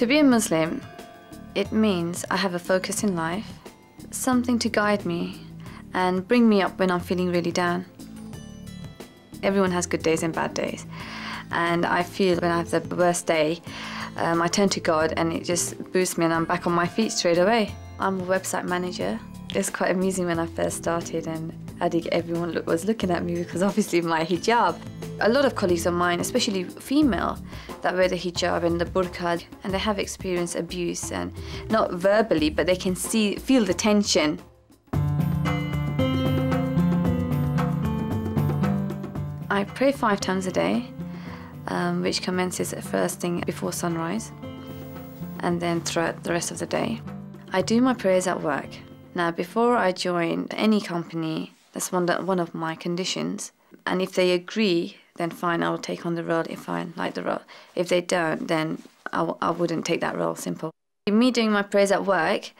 To be a Muslim, it means I have a focus in life, something to guide me and bring me up when I'm feeling really down. Everyone has good days and bad days. And I feel when I have the worst day, um, I turn to God and it just boosts me and I'm back on my feet straight away. I'm a website manager. It's quite amusing when I first started and I everyone was looking at me because obviously my hijab. A lot of colleagues of mine, especially female, that wear the hijab and the burqa and they have experienced abuse and not verbally, but they can see, feel the tension. I pray five times a day, um, which commences at first thing before sunrise and then throughout the rest of the day. I do my prayers at work. Now, before I join any company, that's one, one of my conditions. And if they agree, then fine, I will take on the role if I like the role. If they don't, then I w- I wouldn't take that role, simple. Me doing my prayers at work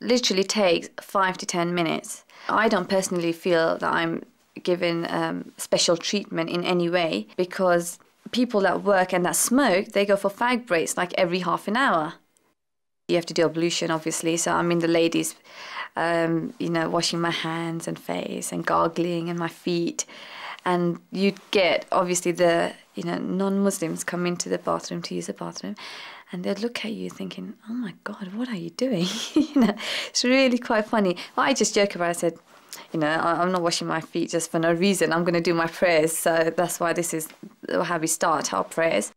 literally takes five to ten minutes. I don't personally feel that I'm given um, special treatment in any way because people that work and that smoke, they go for fag breaks like every half an hour. You have to do ablution, obviously. So I'm in the ladies, um, you know, washing my hands and face and gargling and my feet. And you'd get, obviously, the, you know, non-Muslims come into the bathroom to use the bathroom and they'd look at you thinking, oh my God, what are you doing? you know, it's really quite funny. Well, I just joke about it. I said, you know, I'm not washing my feet just for no reason. I'm going to do my prayers. So that's why this is how we start our prayers.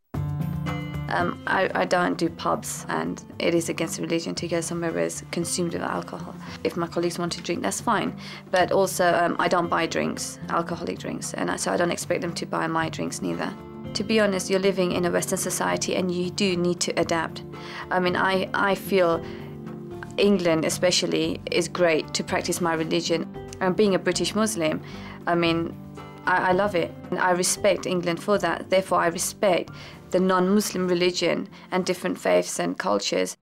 Um, I, I, don't do pubs, and it is against religion to go somewhere where it's consumed with alcohol. If my colleagues want to drink, that's fine. But also, um, I don't buy drinks, alcoholic drinks, and so I don't expect them to buy my drinks neither. To be honest, you're living in a Western society, and you do need to adapt. I mean, I, I feel England, especially, is great to practice my religion. And being a British Muslim, I mean, I, I love it. And I respect England for that. Therefore, I respect the non Muslim religion and different faiths and cultures.